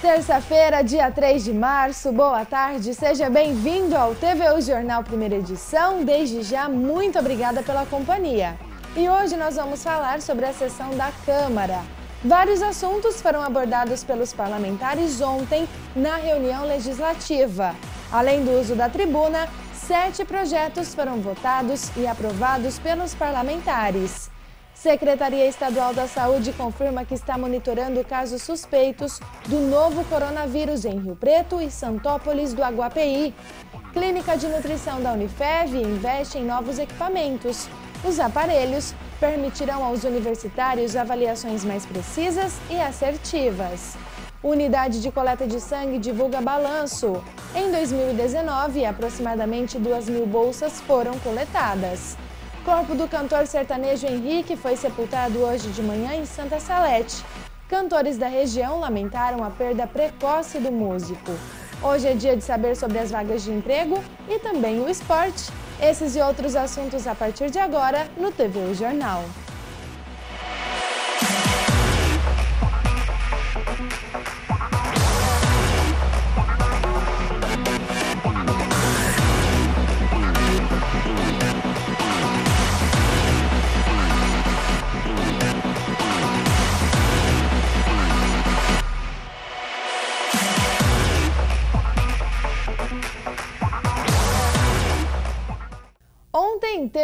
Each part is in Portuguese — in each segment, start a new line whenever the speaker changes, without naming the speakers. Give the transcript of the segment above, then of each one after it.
Terça-feira, dia 3 de março, boa tarde, seja bem-vindo ao TVU Jornal Primeira Edição. Desde já, muito obrigada pela companhia. E hoje nós vamos falar sobre a sessão da Câmara. Vários assuntos foram abordados pelos parlamentares ontem na reunião legislativa. Além do uso da tribuna, sete projetos foram votados e aprovados pelos parlamentares. Secretaria Estadual da Saúde confirma que está monitorando casos suspeitos do novo coronavírus em Rio Preto e Santópolis do Aguapeí. Clínica de Nutrição da Unifev investe em novos equipamentos. Os aparelhos permitirão aos universitários avaliações mais precisas e assertivas. Unidade de coleta de sangue divulga balanço. Em 2019, aproximadamente 2 mil bolsas foram coletadas. Corpo do cantor sertanejo Henrique foi sepultado hoje de manhã em Santa Salete. Cantores da região lamentaram a perda precoce do músico. Hoje é dia de saber sobre as vagas de emprego e também o esporte. Esses e outros assuntos a partir de agora no TV Jornal.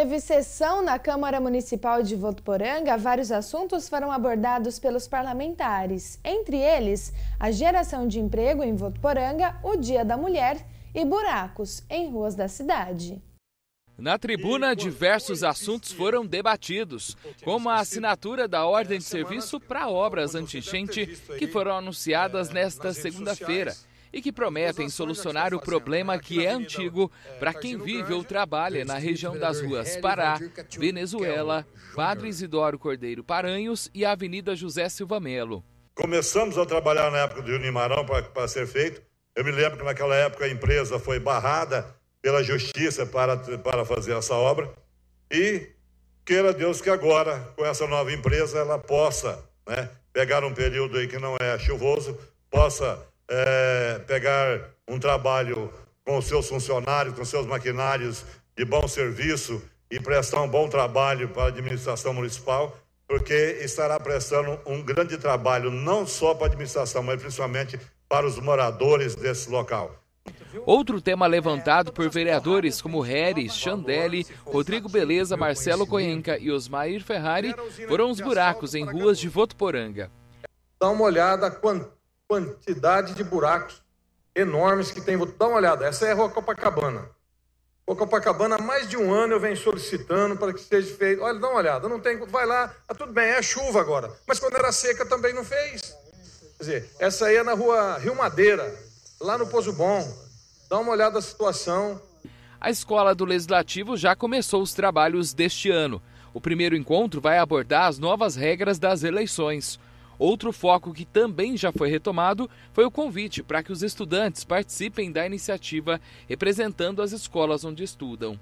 Teve sessão na Câmara Municipal de Votuporanga. Vários assuntos foram abordados pelos parlamentares. Entre eles, a geração de emprego em Votuporanga, o Dia da Mulher e buracos em ruas da cidade.
Na tribuna, diversos assuntos foram debatidos, como a assinatura da ordem de serviço para obras anti-enchente que foram anunciadas nesta segunda-feira e que prometem solucionar o problema que é antigo para quem vive ou trabalha na região das ruas Pará, Venezuela, Padre Isidoro Cordeiro Paranhos e Avenida José Silva Melo.
Começamos a trabalhar na época do Unimarão para ser feito. Eu me lembro que naquela época a empresa foi barrada pela justiça para, para fazer essa obra e queira Deus que agora, com essa nova empresa, ela possa né, pegar um período aí que não é chuvoso, possa é, pegar um trabalho com os seus funcionários, com os seus maquinários de bom serviço e prestar um bom trabalho para a administração municipal, porque estará prestando um grande trabalho não só para a administração, mas principalmente para os moradores desse local.
Outro tema levantado por vereadores como Heres, Chandelli, Rodrigo Beleza, Marcelo Coenca e Osmair Ferrari foram os buracos em ruas de Votuporanga.
Dá uma olhada quantidade de buracos enormes que tem. Vou dar uma olhada. Essa é a Rua Copacabana. Rua Copacabana, há mais de um ano eu venho solicitando para que seja feito. Olha, dá uma olhada. Não tem. Vai lá. Ah, tudo bem, é chuva agora. Mas quando era seca também não fez. Quer dizer, essa aí é na Rua Rio Madeira, lá no Pozo Bom. Dá uma olhada na situação.
A escola do Legislativo já começou os trabalhos deste ano. O primeiro encontro vai abordar as novas regras das eleições. Outro foco que também já foi retomado foi o convite para que os estudantes participem da iniciativa representando as escolas onde estudam.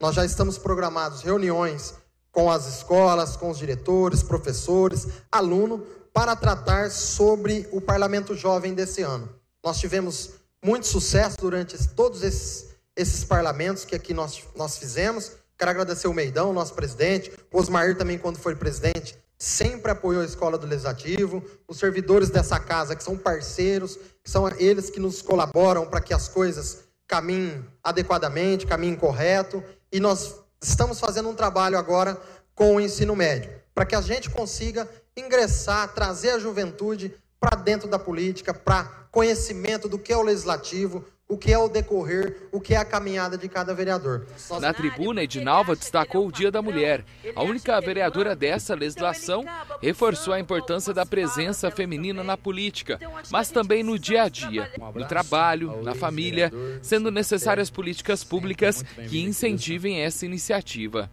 Nós já estamos programados reuniões com as escolas, com os diretores, professores, aluno, para tratar sobre o Parlamento Jovem desse ano. Nós tivemos muito sucesso durante todos esses, esses parlamentos que aqui nós, nós fizemos. Quero agradecer o Meidão, nosso presidente, o Osmar também, quando foi presidente, sempre apoiou a escola do legislativo, os servidores dessa casa que são parceiros, são eles que nos colaboram para que as coisas caminhem adequadamente, caminhem correto, e nós estamos fazendo um trabalho agora com o ensino médio, para que a gente consiga ingressar, trazer a juventude para dentro da política, para conhecimento do que é o legislativo, o que é o decorrer, o que é a caminhada de cada vereador.
Na tribuna, Edinalva destacou o Dia da Mulher. A única vereadora dessa legislação reforçou a importância da presença feminina na política, mas também no dia a dia, no trabalho, na família, sendo necessárias políticas públicas que incentivem essa iniciativa.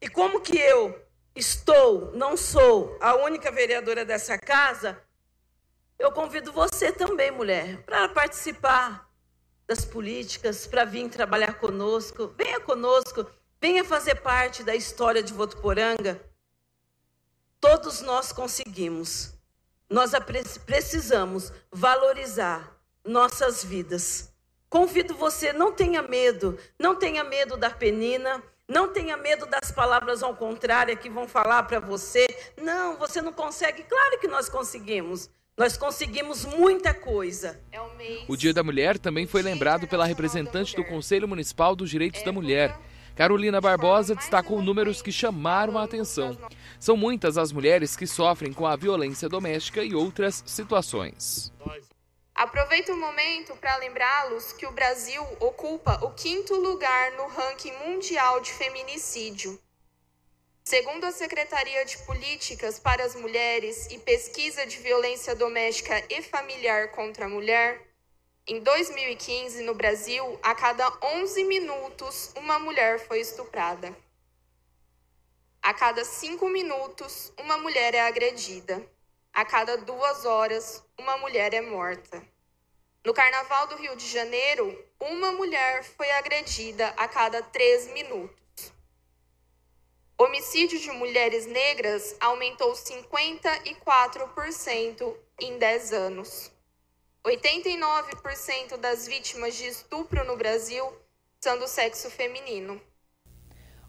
E como que eu estou, não sou a única vereadora dessa casa, eu convido você também, mulher, para participar das políticas, para vir trabalhar conosco. Venha conosco, venha fazer parte da história de Votuporanga. Todos nós conseguimos. nós precisamos valorizar nossas vidas. Convido você, não tenha medo, não tenha medo da penina, não tenha medo das palavras ao contrário que vão falar para você. Não, você não consegue. Claro que nós conseguimos. Nós conseguimos muita coisa.
É o Dia da Mulher também foi lembrado pela representante do Conselho Municipal dos Direitos da Mulher. Carolina Barbosa destacou números que chamaram a atenção. São muitas as mulheres que sofrem com a violência doméstica e outras situações.
Aproveito o momento para lembrá-los que o Brasil ocupa o quinto lugar no ranking mundial de feminicídio. Segundo a Secretaria de Políticas para as Mulheres e Pesquisa de Violência Doméstica e Familiar contra a Mulher, em 2015, no Brasil, a cada 11 minutos, uma mulher foi estuprada. A cada 5 minutos, uma mulher é agredida. A cada duas horas, uma mulher é morta. No Carnaval do Rio de Janeiro, uma mulher foi agredida a cada três minutos. Homicídio de mulheres negras aumentou 54% em 10 anos. 89% das vítimas de estupro no Brasil são do sexo feminino.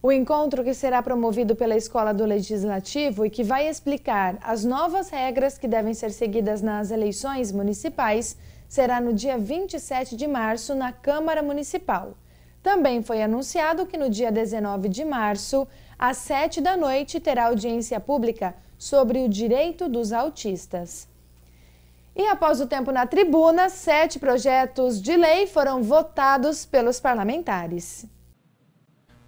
O encontro que será promovido pela Escola do Legislativo e que vai explicar as novas regras que devem ser seguidas nas eleições municipais será no dia 27 de março na Câmara Municipal. Também foi anunciado que no dia 19 de março às sete da noite, terá audiência pública sobre o direito dos autistas. E após o tempo na tribuna, sete projetos de lei foram votados pelos parlamentares.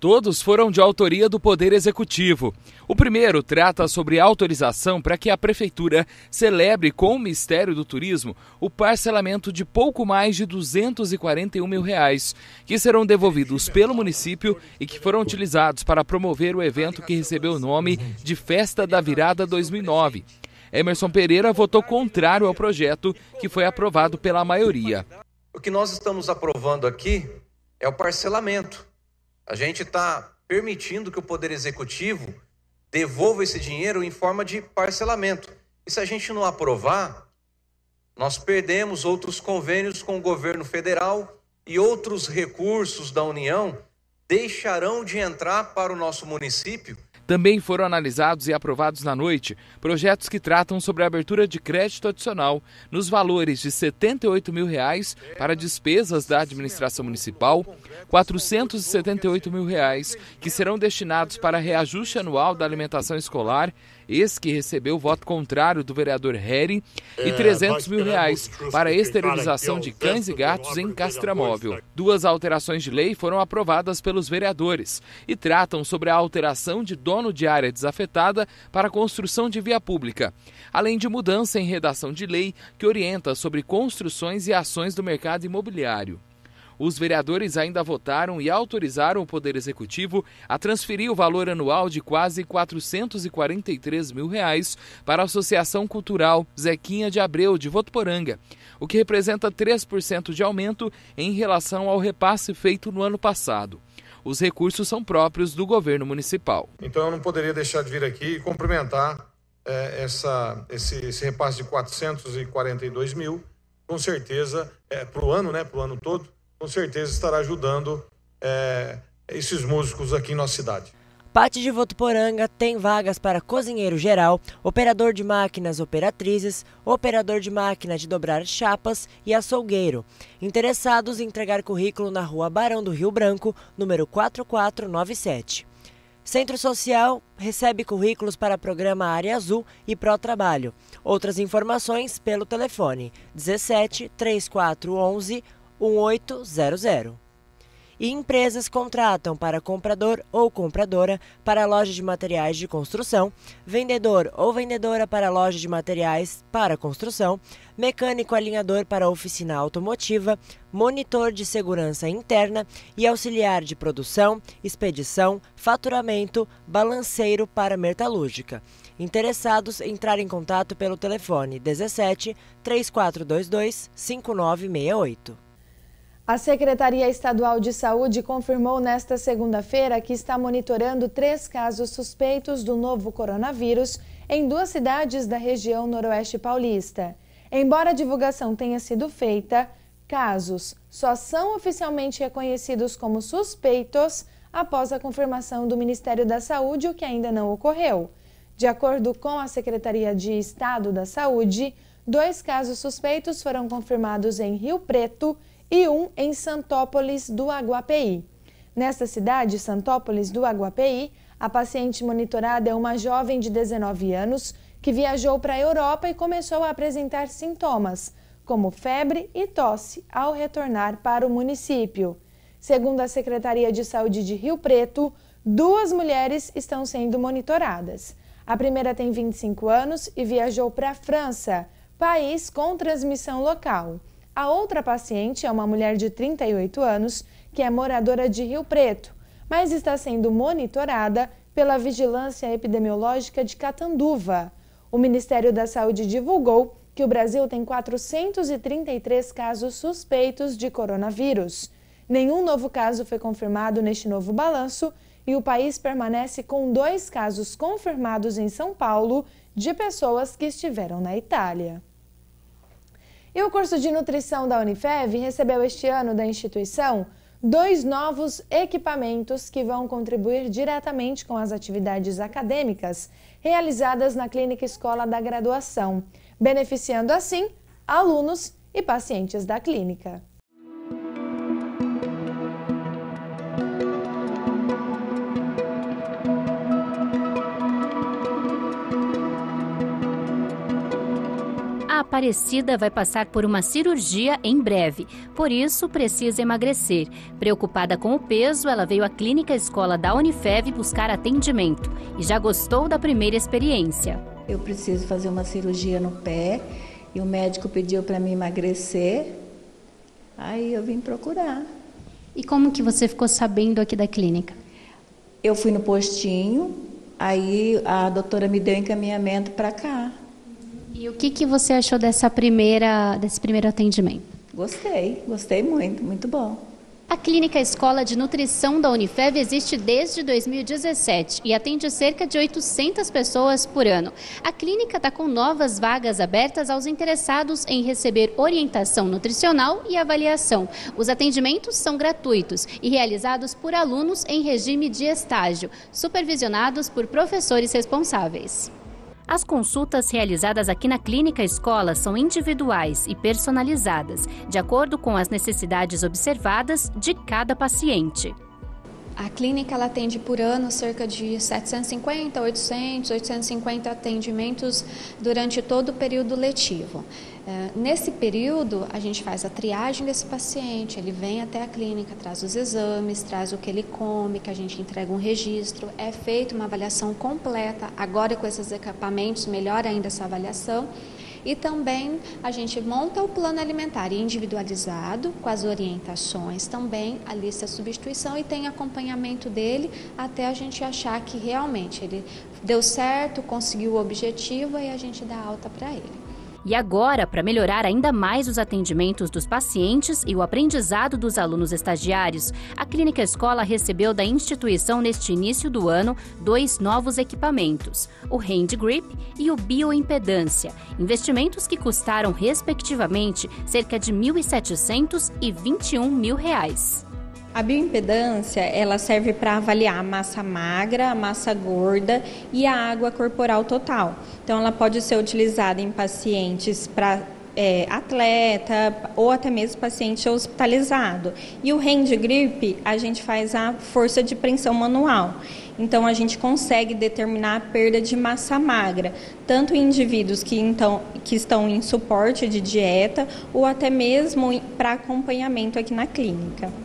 Todos foram de autoria do Poder Executivo. O primeiro trata sobre autorização para que a Prefeitura celebre com o Ministério do Turismo o parcelamento de pouco mais de 241 mil reais, que serão devolvidos pelo município e que foram utilizados para promover o evento que recebeu o nome de Festa da Virada 2009. Emerson Pereira votou contrário ao projeto, que foi aprovado pela maioria.
O que nós estamos aprovando aqui é o parcelamento a gente está permitindo que o Poder Executivo devolva esse dinheiro em forma de parcelamento. E se a gente não aprovar, nós perdemos outros convênios com o governo federal e outros recursos da União deixarão de entrar para o nosso município
também foram analisados e aprovados na noite projetos que tratam sobre a abertura de crédito adicional nos valores de 78 mil reais para despesas da administração municipal, 478 mil reais que serão destinados para reajuste anual da alimentação escolar esse que recebeu voto contrário do vereador Hering, e 300 é, mil reais para a esterilização de cães e gatos em castramóvel. Duas alterações de lei foram aprovadas pelos vereadores e tratam sobre a alteração de dono de área desafetada para construção de via pública, além de mudança em redação de lei que orienta sobre construções e ações do mercado imobiliário. Os vereadores ainda votaram e autorizaram o Poder Executivo a transferir o valor anual de quase 443 mil reais para a Associação Cultural Zequinha de Abreu de Votuporanga, o que representa 3% de aumento em relação ao repasse feito no ano passado. Os recursos são próprios do governo municipal.
Então eu não poderia deixar de vir aqui e cumprimentar é, essa, esse, esse, repasse de 442 mil, com certeza, é, para o ano, né, para o ano todo, com certeza estará ajudando é, esses músicos aqui em nossa cidade.
Pátio de Votuporanga tem vagas para cozinheiro geral, operador de máquinas operatrizes, operador de máquina de dobrar chapas e açougueiro. Interessados em entregar currículo na rua Barão do Rio Branco, número 4497. Centro Social recebe currículos para programa Área Azul e Pro Trabalho. Outras informações pelo telefone 17 3411 1800. E empresas contratam para comprador ou compradora para loja de materiais de construção, vendedor ou vendedora para loja de materiais para construção, mecânico alinhador para oficina automotiva, monitor de segurança interna e auxiliar de produção, expedição, faturamento, balanceiro para metalúrgica. Interessados, entrar em contato pelo telefone 17 3422 5968.
A Secretaria Estadual de Saúde confirmou nesta segunda-feira que está monitorando três casos suspeitos do novo coronavírus em duas cidades da região noroeste paulista. Embora a divulgação tenha sido feita, casos só são oficialmente reconhecidos como suspeitos após a confirmação do Ministério da Saúde, o que ainda não ocorreu. De acordo com a Secretaria de Estado da Saúde, dois casos suspeitos foram confirmados em Rio Preto um em Santópolis do Aguapeí. Nesta cidade, Santópolis do Aguapeí, a paciente monitorada é uma jovem de 19 anos que viajou para a Europa e começou a apresentar sintomas, como febre e tosse, ao retornar para o município. Segundo a Secretaria de Saúde de Rio Preto, duas mulheres estão sendo monitoradas. A primeira tem 25 anos e viajou para a França, país com transmissão local. A outra paciente é uma mulher de 38 anos que é moradora de Rio Preto, mas está sendo monitorada pela Vigilância Epidemiológica de Catanduva. O Ministério da Saúde divulgou que o Brasil tem 433 casos suspeitos de coronavírus. Nenhum novo caso foi confirmado neste novo balanço e o país permanece com dois casos confirmados em São Paulo de pessoas que estiveram na Itália. E o curso de nutrição da Unifev recebeu este ano da instituição dois novos equipamentos que vão contribuir diretamente com as atividades acadêmicas realizadas na Clínica Escola da Graduação, beneficiando assim alunos e pacientes da clínica.
Aparecida vai passar por uma cirurgia em breve, por isso precisa emagrecer. Preocupada com o peso, ela veio à clínica escola da Unifev buscar atendimento e já gostou da primeira experiência.
Eu preciso fazer uma cirurgia no pé e o médico pediu para me emagrecer. Aí eu vim procurar.
E como que você ficou sabendo aqui da clínica?
Eu fui no postinho, aí a doutora me deu encaminhamento para cá.
E o que, que você achou dessa primeira, desse primeiro atendimento?
Gostei, gostei muito, muito bom.
A Clínica Escola de Nutrição da Unifev existe desde 2017 e atende cerca de 800 pessoas por ano. A clínica está com novas vagas abertas aos interessados em receber orientação nutricional e avaliação. Os atendimentos são gratuitos e realizados por alunos em regime de estágio, supervisionados por professores responsáveis. As consultas realizadas aqui na Clínica Escola são individuais e personalizadas, de acordo com as necessidades observadas de cada paciente.
A clínica ela atende por ano cerca de 750, 800, 850 atendimentos durante todo o período letivo. É, nesse período, a gente faz a triagem desse paciente, ele vem até a clínica, traz os exames, traz o que ele come, que a gente entrega um registro, é feita uma avaliação completa, agora com esses equipamentos, melhora ainda essa avaliação. E também a gente monta o plano alimentar individualizado, com as orientações também, a lista de substituição e tem acompanhamento dele até a gente achar que realmente ele deu certo, conseguiu o objetivo e a gente dá alta para ele.
E agora, para melhorar ainda mais os atendimentos dos pacientes e o aprendizado dos alunos estagiários, a Clínica Escola recebeu da instituição neste início do ano dois novos equipamentos, o Hand Grip e o Bioimpedância, investimentos que custaram respectivamente cerca de R$ 1.700 e 21 mil reais.
A bioimpedância, ela serve para avaliar a massa magra, a massa gorda e a água corporal total. Então, ela pode ser utilizada em pacientes para é, atleta ou até mesmo paciente hospitalizado. E o hand grip, a gente faz a força de pressão manual. Então, a gente consegue determinar a perda de massa magra, tanto em indivíduos que, então, que estão em suporte de dieta ou até mesmo para acompanhamento aqui na clínica.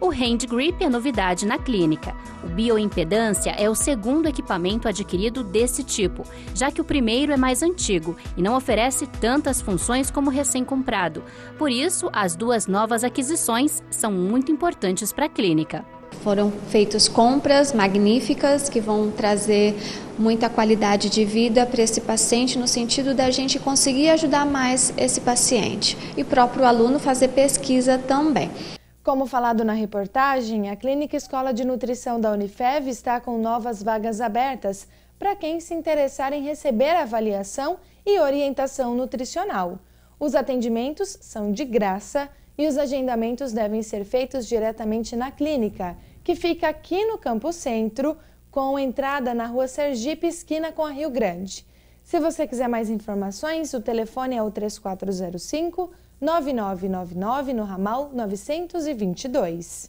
O Hand Grip é novidade na clínica. O bioimpedância é o segundo equipamento adquirido desse tipo, já que o primeiro é mais antigo e não oferece tantas funções como recém-comprado. Por isso, as duas novas aquisições são muito importantes para a clínica.
Foram feitas compras magníficas que vão trazer muita qualidade de vida para esse paciente, no sentido da gente conseguir ajudar mais esse paciente e próprio aluno fazer pesquisa também.
Como falado na reportagem, a Clínica Escola de Nutrição da Unifev está com novas vagas abertas para quem se interessar em receber avaliação e orientação nutricional. Os atendimentos são de graça e os agendamentos devem ser feitos diretamente na clínica, que fica aqui no Campo Centro, com entrada na rua Sergipe, esquina com a Rio Grande. Se você quiser mais informações, o telefone é o 3405 9999 no ramal 922.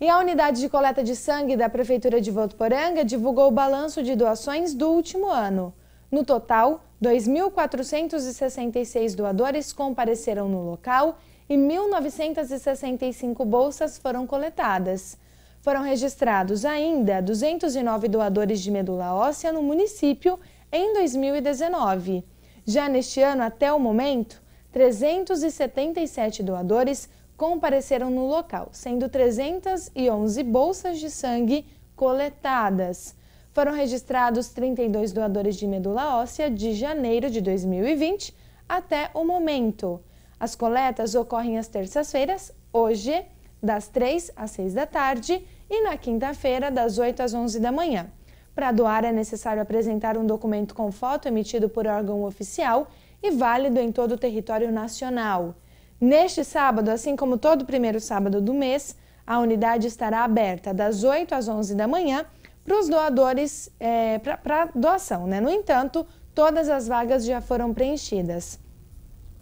E a unidade de coleta de sangue da Prefeitura de Votuporanga divulgou o balanço de doações do último ano. No total, 2.466 doadores compareceram no local e 1.965 bolsas foram coletadas. Foram registrados ainda 209 doadores de medula óssea no município em 2019. Já neste ano, até o momento, 377 doadores compareceram no local, sendo 311 bolsas de sangue coletadas. Foram registrados 32 doadores de medula óssea de janeiro de 2020 até o momento. As coletas ocorrem às terças-feiras, hoje, das 3 às 6 da tarde, e na quinta-feira, das 8 às 11 da manhã. Para doar, é necessário apresentar um documento com foto emitido por órgão oficial e válido em todo o território nacional. Neste sábado, assim como todo primeiro sábado do mês, a unidade estará aberta das 8 às 11 da manhã para os doadores, é, para doação. Né? No entanto, todas as vagas já foram preenchidas.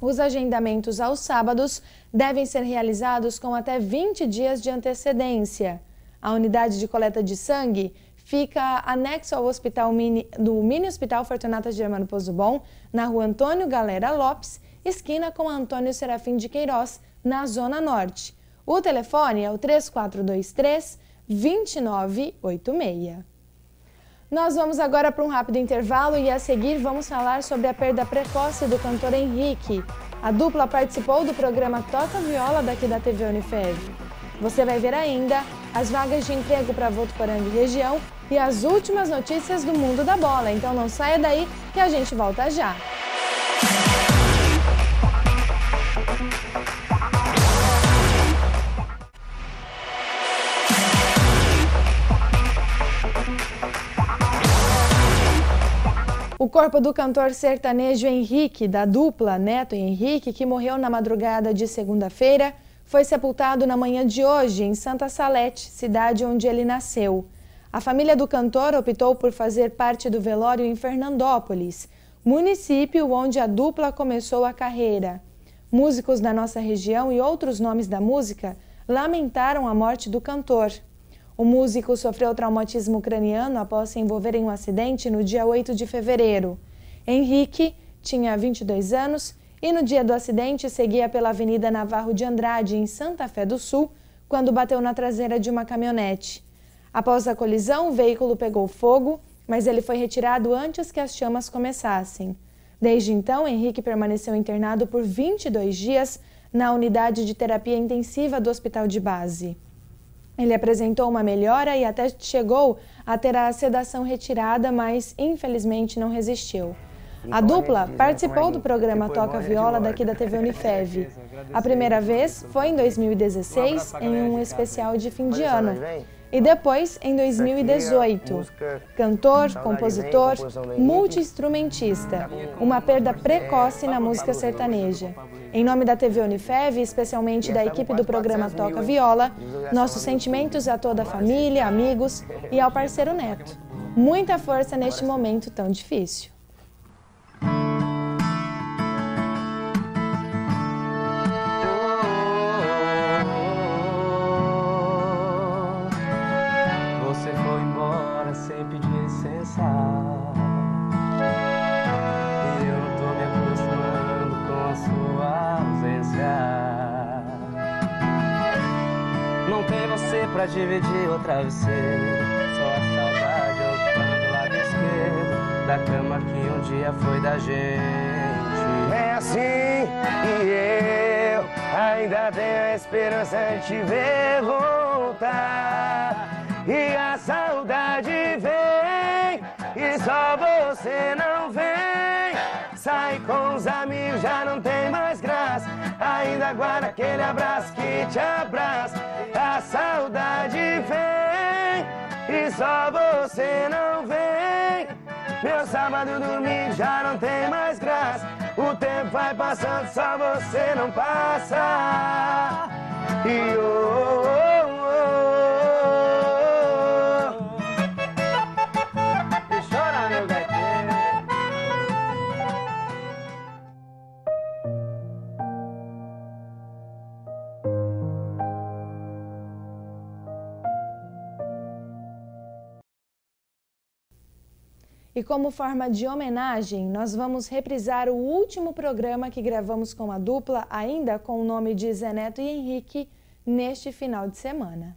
Os agendamentos aos sábados devem ser realizados com até 20 dias de antecedência. A unidade de coleta de sangue fica anexo ao hospital mini, do Mini Hospital Fortunata Germano Pozobon, na rua Antônio Galera Lopes, esquina com Antônio Serafim de Queiroz, na Zona Norte. O telefone é o 3423 2986. Nós vamos agora para um rápido intervalo e a seguir vamos falar sobre a perda precoce do cantor Henrique. A dupla participou do programa Toca Viola daqui da TV Unifev. Você vai ver ainda as vagas de emprego para Votuporanga e região e as últimas notícias do mundo da bola. Então não saia daí que a gente volta já. O corpo do cantor sertanejo Henrique, da dupla Neto e Henrique, que morreu na madrugada de segunda-feira, foi sepultado na manhã de hoje em Santa Salete, cidade onde ele nasceu. A família do cantor optou por fazer parte do velório em Fernandópolis, município onde a dupla começou a carreira. Músicos da nossa região e outros nomes da música lamentaram a morte do cantor. O músico sofreu traumatismo craniano após se envolver em um acidente no dia 8 de fevereiro. Henrique tinha 22 anos e no dia do acidente seguia pela Avenida Navarro de Andrade, em Santa Fé do Sul, quando bateu na traseira de uma caminhonete. Após a colisão, o veículo pegou fogo, mas ele foi retirado antes que as chamas começassem. Desde então, Henrique permaneceu internado por 22 dias na unidade de terapia intensiva do hospital de base. Ele apresentou uma melhora e até chegou a ter a sedação retirada, mas infelizmente não resistiu. A dupla participou do programa Toca Viola daqui da TV Unifev. A primeira vez foi em 2016, em um especial de fim de ano. E depois, em 2018, cantor, compositor, multi-instrumentista, uma perda precoce na música sertaneja. Em nome da TV Unifev, especialmente da equipe do programa Toca Viola, nossos sentimentos a toda a família, amigos e ao parceiro Neto. Muita força neste momento tão difícil.
Só a saudade ocupando o lado esquerdo da cama que um dia foi da gente.
É assim e eu ainda tenho a esperança de te ver voltar. E a saudade vem e só você não vem. Sai com os amigos, já não tem mais graça. Ainda guarda aquele abraço que te abraça. A saudade vem e só você não vem. chegou sábado, domingo já não tem mais graça. O tempo vai passando, só você não passa. E oh, oh, oh.
E como forma de homenagem, nós vamos reprisar o último programa que gravamos com a dupla, ainda com o nome de Zé Neto e Henrique, neste final de semana.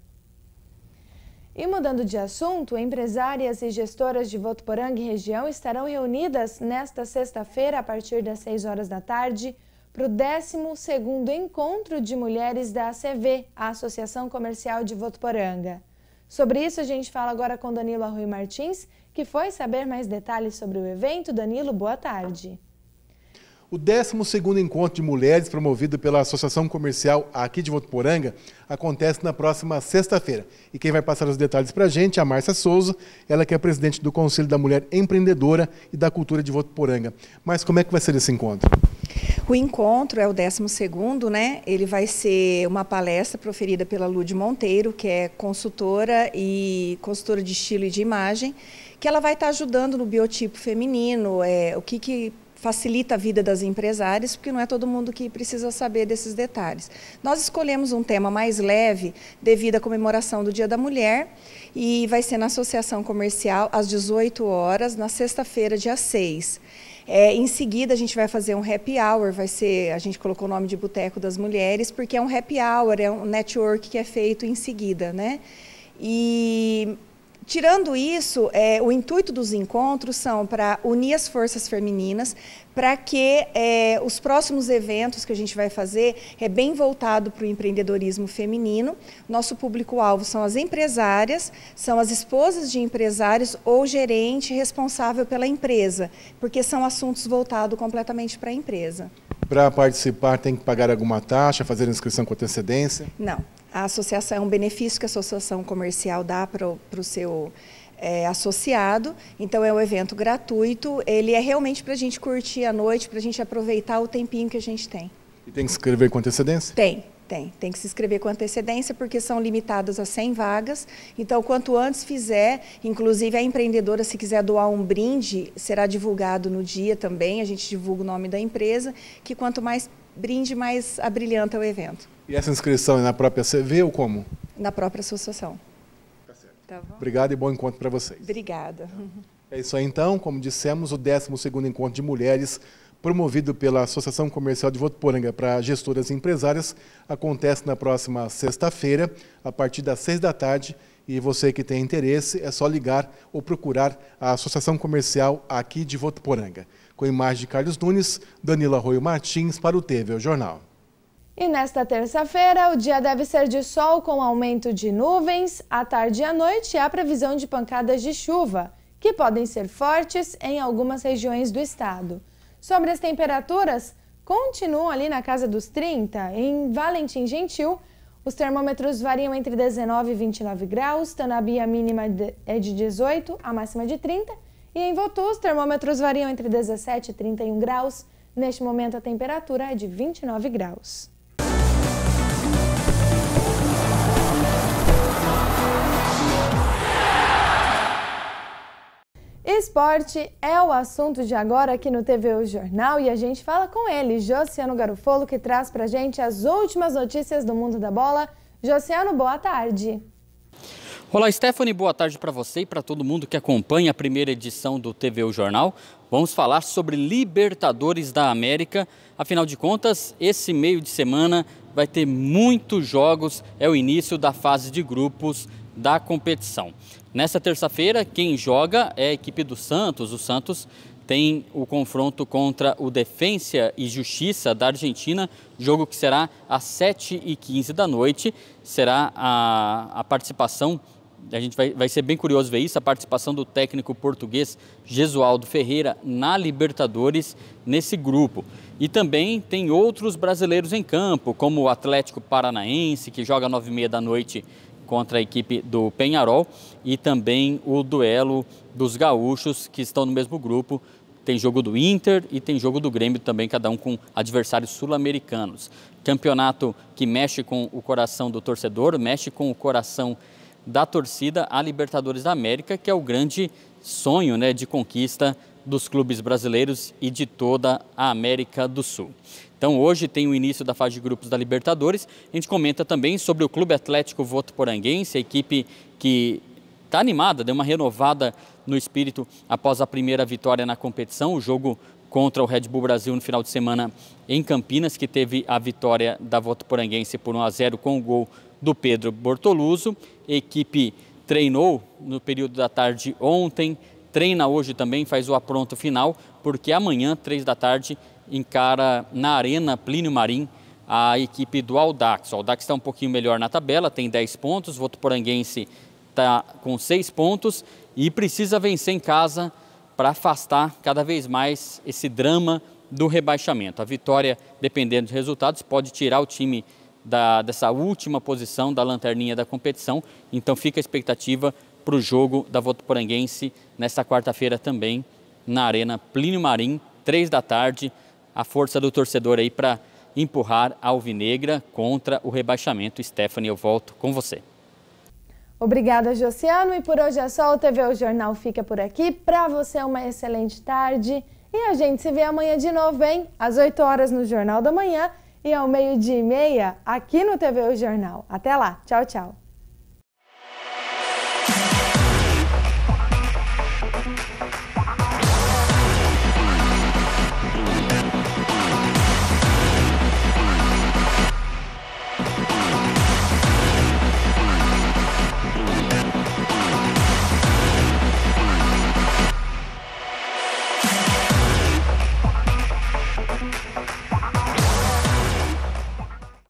E mudando de assunto, empresárias e gestoras de Votuporanga e região estarão reunidas nesta sexta-feira, a partir das 6 horas da tarde, para o 12º Encontro de Mulheres da ACV, a Associação Comercial de Votuporanga. Sobre isso, a gente fala agora com Danilo Arrui Martins, que foi saber mais detalhes sobre o evento. Danilo, boa tarde.
O 12º Encontro de Mulheres, promovido pela Associação Comercial aqui de Votuporanga, acontece na próxima sexta-feira. E quem vai passar os detalhes para a gente é a Márcia Souza, ela que é presidente do Conselho da Mulher Empreendedora e da Cultura de Votuporanga. Mas como é que vai ser esse encontro?
O encontro é o 12º, né? Ele vai ser uma palestra proferida pela Lude Monteiro, que é consultora e consultora de estilo e de imagem, que ela vai estar ajudando no biotipo feminino, é, o que, que facilita a vida das empresárias, porque não é todo mundo que precisa saber desses detalhes. Nós escolhemos um tema mais leve devido à comemoração do Dia da Mulher e vai ser na Associação Comercial às 18 horas, na sexta-feira, dia 6. É, em seguida, a gente vai fazer um happy hour, vai ser, a gente colocou o nome de Boteco das Mulheres, porque é um happy hour, é um network que é feito em seguida, né? E Tirando isso, é, o intuito dos encontros são para unir as forças femininas, para que é, os próximos eventos que a gente vai fazer é bem voltado para o empreendedorismo feminino. Nosso público-alvo são as empresárias, são as esposas de empresários ou gerente responsável pela empresa, porque são assuntos voltados completamente para a empresa.
Para participar, tem que pagar alguma taxa, fazer inscrição com antecedência?
Não. A associação é um benefício que a associação comercial dá para o seu é, associado. Então é um evento gratuito. Ele é realmente para a gente curtir a noite, para a gente aproveitar o tempinho que a gente tem.
E tem que se inscrever com antecedência?
Tem. Tem, tem que se inscrever com antecedência porque são limitadas a 100 vagas. Então, quanto antes fizer, inclusive a empreendedora, se quiser doar um brinde, será divulgado no dia também. A gente divulga o nome da empresa, que quanto mais brinde, mais abrilhanta o evento.
E essa inscrição é na própria CV ou como?
Na própria associação.
Tá certo. Tá Obrigado e bom encontro para vocês.
Obrigada.
É isso aí então, como dissemos, o 12º Encontro de Mulheres, promovido pela Associação Comercial de Votuporanga para gestoras e empresárias, acontece na próxima sexta-feira, a partir das seis da tarde, e você que tem interesse, é só ligar ou procurar a Associação Comercial aqui de Votuporanga. Com imagem de Carlos Nunes, Danilo Arroio Martins para o TV o Jornal.
E nesta terça-feira, o dia deve ser de sol com aumento de nuvens. À tarde e à noite, há previsão de pancadas de chuva, que podem ser fortes em algumas regiões do estado. Sobre as temperaturas, continuam ali na casa dos 30. Em Valentim Gentil, os termômetros variam entre 19 e 29 graus. Tanabi, a mínima é de 18, a máxima de 30. E em Votu, os termômetros variam entre 17 e 31 graus. Neste momento, a temperatura é de 29 graus. Esporte é o assunto de agora aqui no TV o Jornal e a gente fala com ele, Josiano Garofolo, que traz pra gente as últimas notícias do mundo da bola. Josiano, boa tarde.
Olá, Stephanie, boa tarde para você e para todo mundo que acompanha a primeira edição do TV o Jornal. Vamos falar sobre Libertadores da América. Afinal de contas, esse meio de semana vai ter muitos jogos, é o início da fase de grupos da competição. Nessa terça-feira, quem joga é a equipe do Santos. O Santos tem o confronto contra o Defensa e Justiça da Argentina, jogo que será às 7h15 da noite. Será a, a participação, a gente vai, vai ser bem curioso ver isso, a participação do técnico português Gesualdo Ferreira na Libertadores nesse grupo. E também tem outros brasileiros em campo, como o Atlético Paranaense, que joga às 9h30 da noite contra a equipe do Penharol e também o duelo dos gaúchos que estão no mesmo grupo. Tem jogo do Inter e tem jogo do Grêmio também, cada um com adversários sul-americanos. Campeonato que mexe com o coração do torcedor, mexe com o coração da torcida, a Libertadores da América, que é o grande sonho né, de conquista dos clubes brasileiros e de toda a América do Sul. Então hoje tem o início da fase de grupos da Libertadores. A gente comenta também sobre o Clube Atlético Votuporanguense, a equipe que está animada, deu uma renovada no espírito após a primeira vitória na competição, o jogo contra o Red Bull Brasil no final de semana em Campinas, que teve a vitória da Votuporanguense por 1 a 0 com o gol do Pedro Bortoluso. A equipe treinou no período da tarde ontem, treina hoje também, faz o apronto final, porque amanhã, três da tarde, encara na Arena Plínio Marim a equipe do Aldax. O Aldax está um pouquinho melhor na tabela, tem 10 pontos, o Votuporanguense está com 6 pontos e precisa vencer em casa para afastar cada vez mais esse drama do rebaixamento. A vitória, dependendo dos resultados, pode tirar o time da, dessa última posição da lanterninha da competição. Então fica a expectativa para o jogo da Votuporanguense nesta quarta-feira também na Arena Plínio Marim, três da tarde. A força do torcedor aí para empurrar a Alvinegra contra o rebaixamento. Stephanie, eu volto com você.
Obrigada, Josiano. E por hoje é só. O TV O Jornal fica por aqui. Para você, uma excelente tarde. E a gente se vê amanhã de novo, hein? Às 8 horas no Jornal da Manhã e ao meio-dia e meia aqui no TV O Jornal. Até lá. Tchau, tchau.